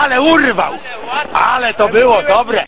Ale urwał! Ale to było dobre!